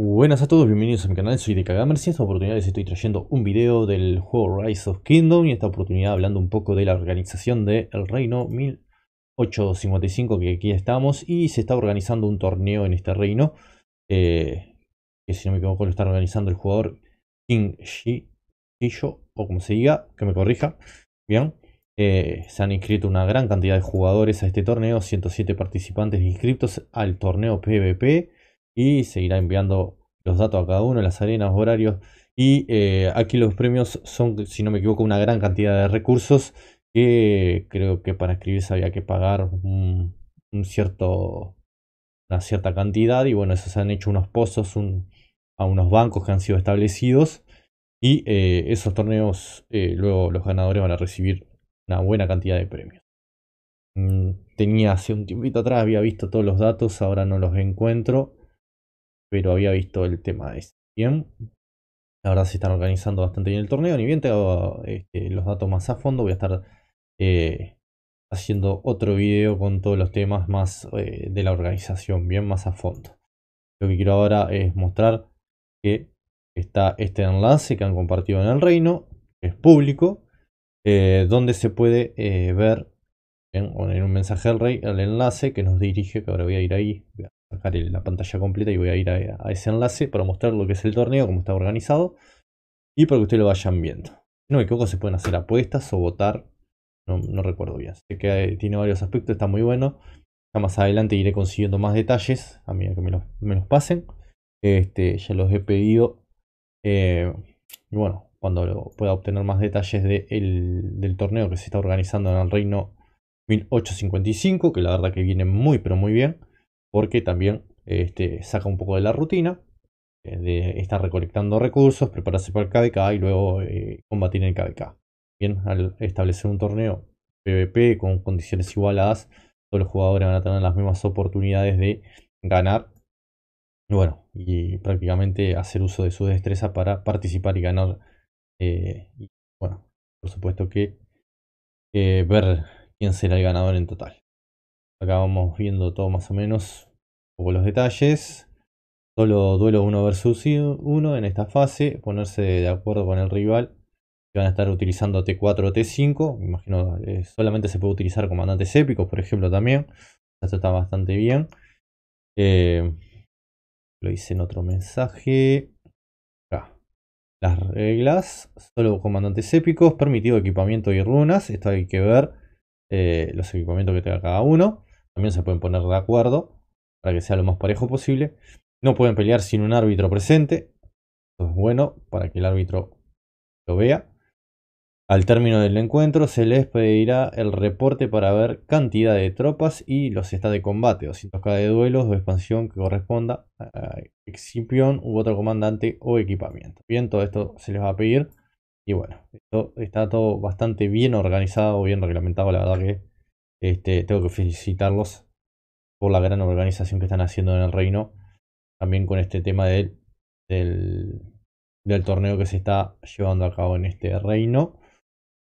Buenas a todos, bienvenidos a mi canal, soy DKGamers y en esta oportunidad les estoy trayendo un video del juego Rise of Kingdom y esta oportunidad hablando un poco de la organización del reino 1855 que aquí estamos y se está organizando un torneo en este reino eh, que si no me equivoco lo está organizando el jugador King Shiyo o como se diga, que me corrija, bien eh, se han inscrito una gran cantidad de jugadores a este torneo, 107 participantes inscritos al torneo PvP y seguirá enviando los datos a cada uno, las arenas, horarios. Y eh, aquí los premios son, si no me equivoco, una gran cantidad de recursos que creo que para escribirse había que pagar un, cierto, una cierta cantidad. Y bueno, eso se han hecho unos pozos a unos bancos que han sido establecidos. Y eh, esos torneos, eh, luego los ganadores van a recibir una buena cantidad de premios. Mm, tenía hace un tiempito atrás, había visto todos los datos, ahora no los encuentro pero había visto el tema de Bien, la verdad se están organizando bastante bien el torneo. Ni bien tengo este, los datos más a fondo, voy a estar eh, haciendo otro video con todos los temas más eh, de la organización, bien más a fondo. Lo que quiero ahora es mostrar que está este enlace que han compartido en el reino, es público, eh, donde se puede ver en, en, un mensaje al rey el enlace que nos dirige, que ahora voy a ir ahí, sacar la pantalla completa y voy a ir a, ese enlace para mostrar lo que es el torneo, cómo está organizado y para que ustedes lo vayan viendo. Si no me equivoco, se pueden hacer apuestas o votar, no, recuerdo bien. Sé que tiene varios aspectos, está muy bueno. Ya más adelante iré consiguiendo más detalles a medida que me los, pasen. Este, ya los he pedido. Eh, y bueno, cuando pueda obtener más detalles del torneo que se está organizando en el Reino 1855, que la verdad que viene muy pero muy bien porque también este, saca un poco de la rutina eh, de estar recolectando recursos, prepararse para el KVK y luego eh, combatir en el KVK. Bien, al establecer un torneo PvP con condiciones igualadas, todos los jugadores van a tener las mismas oportunidades de ganar. bueno, y prácticamente hacer uso de su destreza para participar y ganar. Eh, y bueno, por supuesto que ver quién será el ganador en total. Acá vamos viendo todo más o menos, un poco los detalles. Solo duelo 1 versus 1 en esta fase, ponerse de acuerdo con el rival. Van a estar utilizando T4 o T5, me imagino eh, solamente se puede utilizar comandantes épicos, por ejemplo, también. Esto está bastante bien. Eh, lo hice en otro mensaje. Acá. Las reglas, solo comandantes épicos, permitido equipamiento y runas. Esto hay que ver eh, los equipamientos que tenga cada uno. También se pueden poner de acuerdo para que sea lo más parejo posible. No pueden pelear sin un árbitro presente. Esto es bueno para que el árbitro lo vea. Al término del encuentro se les pedirá el reporte para ver cantidad de tropas y los estados de combate, 200k de duelos o expansión que corresponda a excipión u otro comandante o equipamiento. Bien, todo esto se les va a pedir. Y bueno, esto está todo bastante bien organizado, bien reglamentado, la verdad que este, tengo que felicitarlos por la gran organización que están haciendo en el reino. También con este tema del, torneo que se está llevando a cabo en este reino.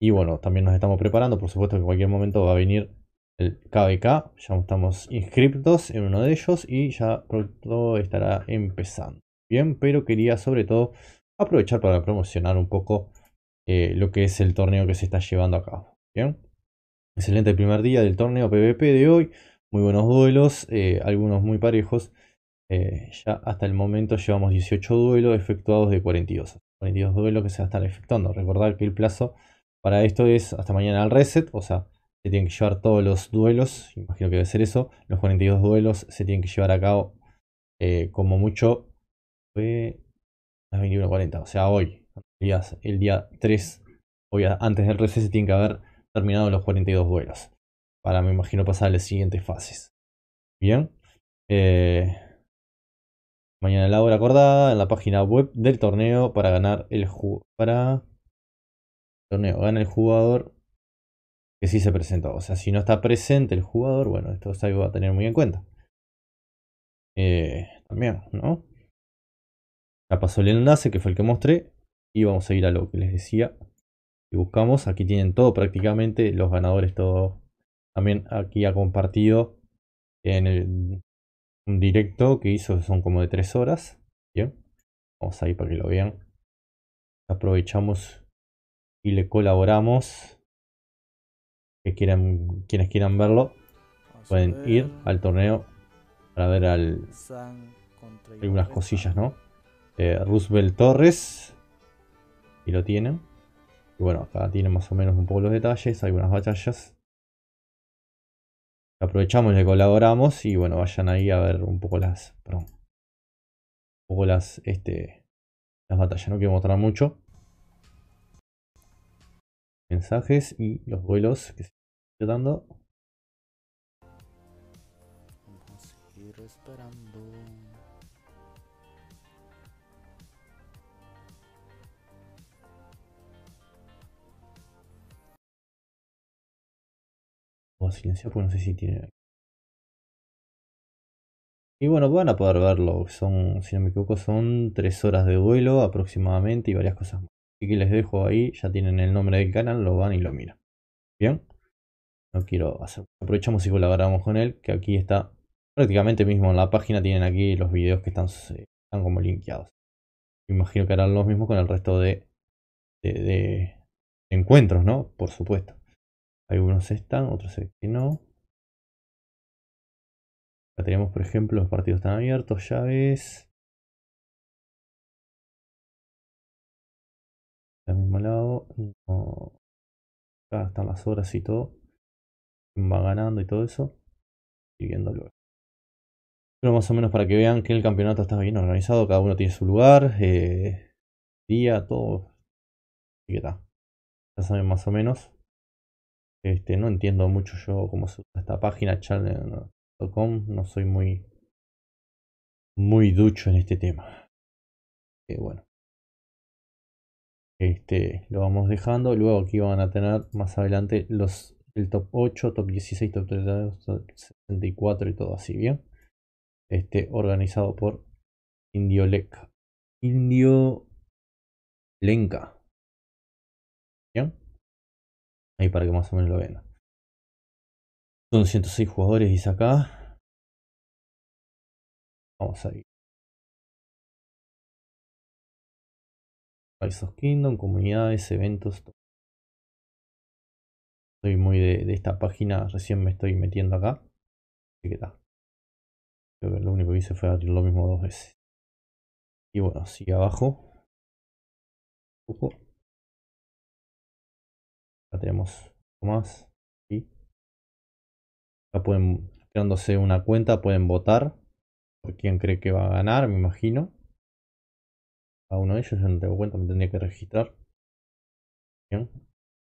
Y bueno, también nos estamos preparando. Por supuesto que en cualquier momento va a venir el KBK. Ya estamos inscritos en uno de ellos y ya pronto estará empezando. Bien, pero quería sobre todo aprovechar para promocionar un poco eh, lo que es el torneo que se está llevando a cabo. Bien. Excelente el primer día del torneo PvP de hoy. Muy buenos duelos, eh, algunos muy parejos. Eh, ya hasta el momento llevamos 18 duelos efectuados de 42. 42 duelos que se van a estar efectuando. Recordar que el plazo para esto es hasta mañana al reset. O sea, se tienen que llevar todos los duelos. Imagino que debe ser eso. Los 42 duelos se tienen que llevar a cabo eh, como mucho. Fue las 21.40. O sea, hoy. El día 3. Hoy antes del reset se tiene que haber terminado los 42 duelos. Para, me imagino, pasar a las siguientes fases. Bien. Eh, mañana la hora acordada en la página web del torneo para ganar el para torneo gana el jugador que sí se presentó. O sea, si no está presente el jugador, bueno, esto es algo a tener muy en cuenta. Eh, también, ¿no? Ya pasó el enlace que fue el que mostré. Y vamos a ir a lo que les decía buscamos, aquí tienen todo prácticamente, los ganadores todo. También aquí ha compartido en el, un directo que hizo, son como de 3 horas. Bien, vamos ahí para que lo vean. Aprovechamos y le colaboramos. Que quieran, quienes quieran verlo, pueden ir al torneo para ver al, algunas cosillas, ¿no? Eh, Roosevelt Torres. Y lo tienen. Y bueno, acá tienen más o menos un poco los detalles, algunas batallas. Aprovechamos le colaboramos y bueno, vayan ahí a ver un poco las. Perdón. Un poco las. Este. Las batallas. No quiero mostrar mucho. Mensajes y los vuelos que se están dando. Vamos a seguir esperando. O silenciar porque no sé si tiene. Y bueno, van a poder verlo. Son, si no me equivoco, son 3 horas de duelo aproximadamente y varias cosas más. Así que les dejo ahí, ya tienen el nombre del canal, lo van y lo miran. Bien. No quiero hacer. Aprovechamos y colaboramos con él, que aquí está prácticamente mismo en la página. Tienen aquí los videos que están, están como linkeados. Imagino que harán lo mismo con el resto de, de encuentros, ¿no? Por supuesto. Algunos están, otros que no. Acá tenemos, por ejemplo, los partidos están abiertos, llaves. Al mismo lado. Acá están las horas y todo. Va ganando y todo eso. Y viéndolo. Pero más o menos para que vean que el campeonato está bien organizado. Cada uno tiene su lugar. Eh, día, todo. Y que está. Ya saben más o menos. Este, no entiendo mucho yo cómo se usa esta página channel.com, no soy muy muy ducho en este tema. Eh, bueno. Este, lo vamos dejando. Luego aquí van a tener más adelante los el top 8, top 16, top 32, top 64 y todo así, ¿bien? Este, organizado por Indio Leca. Indio Lenca. Ahí para que más o menos lo vean. Son 106 jugadores, dice acá. Vamos a ir. Rise of Kingdom, comunidades, eventos. Soy muy de, esta página, recién me estoy metiendo acá. Así que está. Creo que lo único que hice fue abrir lo mismo dos veces. Y bueno, sigue abajo. Tenemos más. y Acá pueden, creándose una cuenta, pueden votar por quién cree que va a ganar, me imagino. A uno de ellos, yo no tengo cuenta, me tendría que registrar.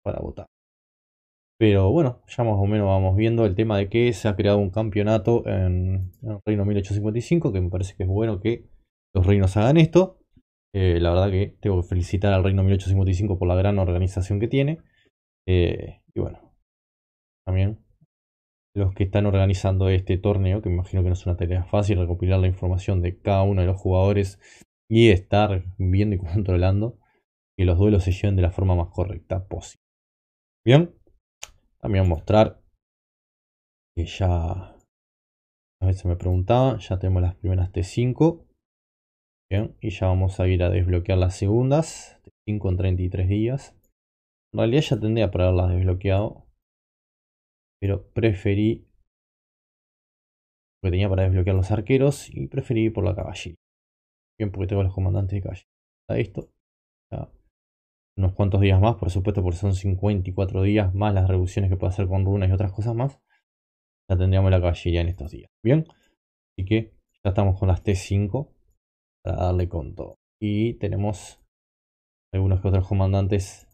Para votar. Pero bueno, ya más o menos vamos viendo el tema de que se ha creado un campeonato en, el Reino 1855, que me parece que es bueno que los reinos hagan esto. Eh, la verdad que tengo que felicitar al Reino 1855 por la gran organización que tiene. Eh, y bueno, también los que están organizando este torneo, que me imagino que no es una tarea fácil recopilar la información de cada uno de los jugadores y estar viendo y controlando que los duelos se lleven de la forma más correcta posible. Bien, también mostrar que ya a veces me preguntaba, ya tenemos las primeras T5. Bien, y ya vamos a ir a desbloquear las segundas, T5 en 33 días. En realidad ya tendría para haberlas desbloqueado. Pero preferí. Porque tenía para desbloquear los arqueros. Y preferí por la caballería. Bien, porque tengo los comandantes de calle. Esto. Unos cuantos días más, por supuesto, porque son 54 días más las reducciones que puedo hacer con runas y otras cosas más. Ya tendríamos la caballería en estos días. Bien. Así que ya estamos con las T5 para darle con todo. Y tenemos algunos que otros comandantes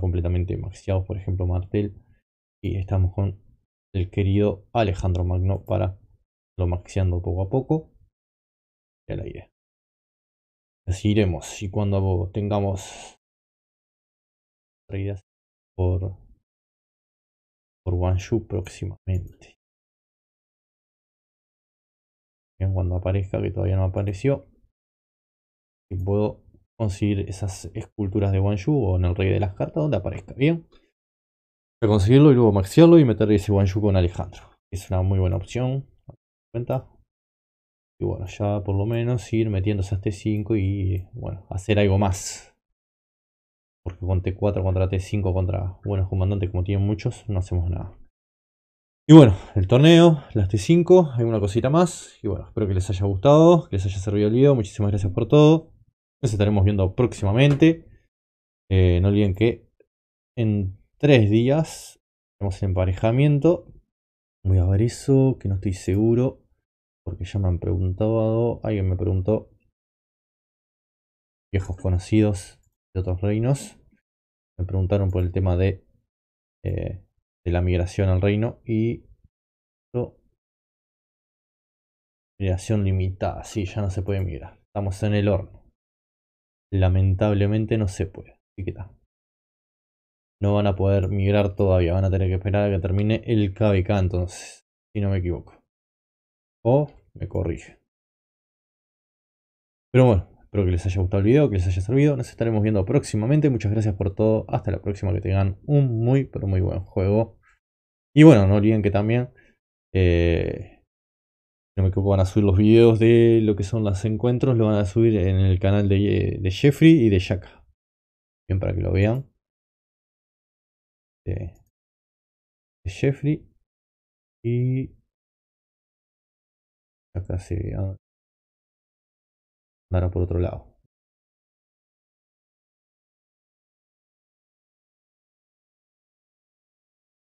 completamente maxiado, por ejemplo Martel. Y estamos con el querido Alejandro Magno para lo maxiando poco a poco. Y la idea. Así iremos. Y cuando tengamos traídas por por Wanshu próximamente. Bien, cuando aparezca, que todavía no apareció. Y puedo conseguir esas esculturas de Wanshu o en el rey de las cartas donde aparezca. Bien. Para conseguirlo y luego maxiarlo y meter ese Wanshu con Alejandro. Es una muy buena opción. Cuenta. Y bueno, ya por lo menos ir metiéndose a T5 y bueno, hacer algo más. Porque con T4 contra T5 contra buenos comandantes como tienen muchos, no hacemos nada. Y bueno, el torneo, las T5, hay una cosita más. Y bueno, espero que les haya gustado, que les haya servido el video. Muchísimas gracias por todo. Nos estaremos viendo próximamente. Eh, no olviden que en tres días tenemos emparejamiento. Voy a ver eso, que no estoy seguro. Porque ya me han preguntado, alguien me preguntó. Viejos conocidos de otros reinos. Me preguntaron por el tema de, eh, de la migración al reino y migración limitada. Sí, ya no se puede migrar. Estamos en el horno. Lamentablemente no se puede. Así que está. No van a poder migrar todavía. Van a tener que esperar a que termine el KBK entonces. Si no me equivoco. O me corrige. Pero bueno, espero que les haya gustado el video, que les haya servido. Nos estaremos viendo próximamente. Muchas gracias por todo. Hasta la próxima. Que tengan un muy, pero muy buen juego. Y bueno, no olviden que también... Eh, no me equivoco, van a subir los videos de lo que son los encuentros. Lo van a subir en el canal de, Jeffrey y de Shaka. Bien, para que lo vean. de Jeffrey y acá se andará por otro lado.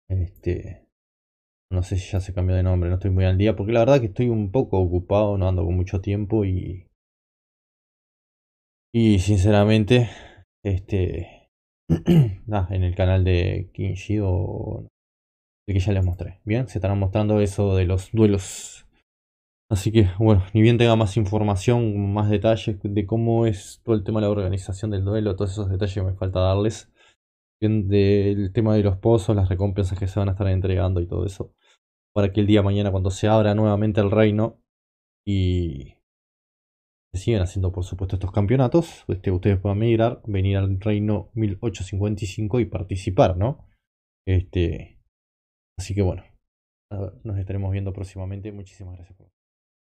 Este, no sé si ya se cambió de nombre, no estoy muy al día, porque la verdad que estoy un poco ocupado, no ando con mucho tiempo y... Y sinceramente, este... en el canal de o el que ya les mostré. Bien, se estarán mostrando eso de los duelos Así que, bueno, ni bien tenga más información, más detalles de cómo es todo el tema de la organización del duelo, todos esos detalles que me falta darles. Del tema de los pozos, las recompensas que se van a estar entregando y todo eso. Para que el día mañana, cuando se abra nuevamente el reino y se sigan haciendo, por supuesto, estos campeonatos, este, ustedes puedan migrar, venir al reino 1855 y participar, ¿no? Este, así que bueno, nos estaremos viendo próximamente. Muchísimas gracias por